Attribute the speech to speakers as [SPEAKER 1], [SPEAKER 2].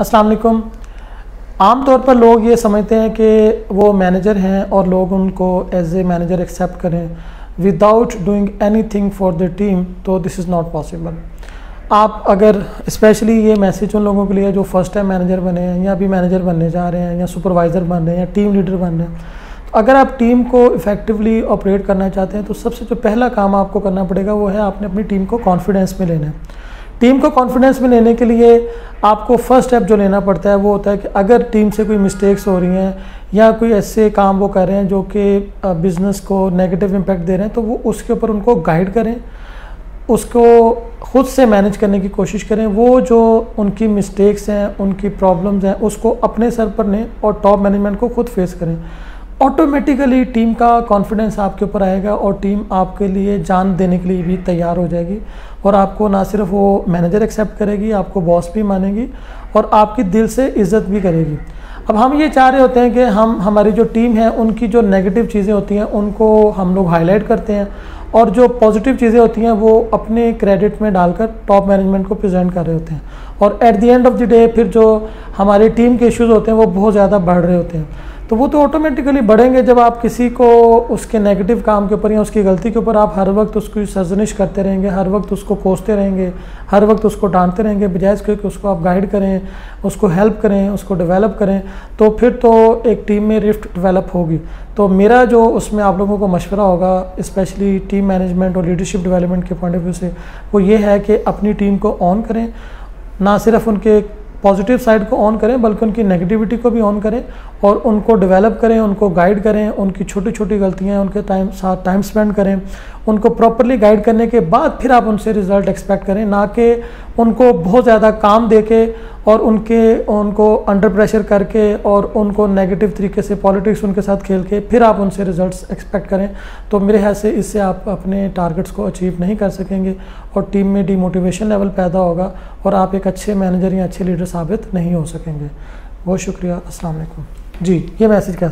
[SPEAKER 1] अस्सलाम वालेकुम। आम तौर पर लोग ये समझते हैं कि वो मैनेजर हैं और लोग उनको एज ए मैनेजर एक्सेप्ट करें। Without doing anything for the team तो दिस इज़ नॉट पॉसिबल आप अगर स्पेशली ये मैसेज उन लोगों के लिए जो फ़र्स्ट टाइम मैनेजर बने हैं या अभी मैनेजर बनने जा रहे हैं या सुपरवाइज़र बन रहे हैं या टीम लीडर बन रहे हैं तो अगर आप टीम को इफ़ेक्टिवली ऑपरेट करना चाहते हैं तो सबसे जो पहला काम आपको करना पड़ेगा वो है आपने अपनी टीम को कॉन्फिडेंस में लेना है। टीम को कॉन्फिडेंस में लेने के लिए आपको फ़र्स्ट स्टेप जो लेना पड़ता है, वो होता है कि अगर टीम से कोई मिस्टेक्स हो रही हैं या कोई ऐसे काम वो कर रहे हैं जो कि बिज़नेस को नेगेटिव इम्पैक्ट दे रहे हैं तो वो उसके ऊपर उनको गाइड करें। उसको ख़ुद से मैनेज करने की कोशिश करें। वो जो उनकी मिस्टेक्स हैं, उनकी प्रॉब्लम्स हैं, उसको अपने सर पर लें और टॉप मैनेजमेंट को खुद फेस करें। ऑटोमेटिकली टीम का कॉन्फिडेंस आपके ऊपर आएगा और टीम आपके लिए जान देने के लिए भी तैयार हो जाएगी। और आपको ना सिर्फ़ वो मैनेजर एक्सेप्ट करेगी, आपको बॉस भी मानेगी और आपकी दिल से इज़्ज़त भी करेगी। अब हम ये चाह रहे होते हैं कि हम, हमारी जो टीम है, उनकी जो नेगेटिव चीज़ें होती हैं, उनको हम लोग हाईलाइट करते हैं और जो पॉजिटिव चीज़ें होती हैं, वो अपने क्रेडिट में डालकर टॉप मैनेजमेंट को प्रेजेंट कर रहे होते हैं। और at the end of the day फिर जो हमारी टीम के इश्यूज़ होते हैं, वो बहुत ज़्यादा बढ़ रहे होते हैं। तो वो तो ऑटोमेटिकली बढ़ेंगे जब आप किसी को उसके नेगेटिव काम के ऊपर या उसकी गलती के ऊपर आप हर वक्त उसकी सजनिश करते रहेंगे, हर वक्त उसको कोसते रहेंगे, हर वक्त उसको डांटते रहेंगे, बजाय इसके कि उसको आप गाइड करें, उसको हेल्प करें, उसको डेवलप करें तो फिर तो एक टीम में रिफ्ट डेवलप होगी। तो मेरा जो उसमें आप लोगों को मशवरा होगा स्पेशली टीम मैनेजमेंट और लीडरशिप डेवलपमेंट के पॉइंट ऑफ़ व्यू से, वो ये है कि अपनी टीम को ऑन करें, ना सिर्फ़ उनके पॉजिटिव साइड को ऑन करें, बल्कि उनकी नेगेटिविटी को भी ऑन करें और उनको डेवलप करें, उनको गाइड करें, उनकी छोटी छोटी गलतियाँ, उनके टाइम साथ टाइम स्पेंड करें। उनको प्रॉपरली गाइड करने के बाद फिर आप उनसे रिज़ल्ट एक्सपेक्ट करें, ना कि उनको बहुत ज़्यादा काम दे के और उनके, उनको अंडर प्रेशर करके और उनको नेगेटिव तरीके से पॉलिटिक्स उनके साथ खेल के फिर आप उनसे रिजल्ट्स एक्सपेक्ट करें। तो मेरे ख्याल से इससे आप अपने टारगेट्स को अचीव नहीं कर सकेंगे और टीम में डीमोटिवेशन लेवल पैदा होगा और आप एक अच्छे मैनेजर या अच्छे लीडर साबित नहीं हो सकेंगे। बहुत शुक्रिया। असलकुम जी, ये मैसेज कैसे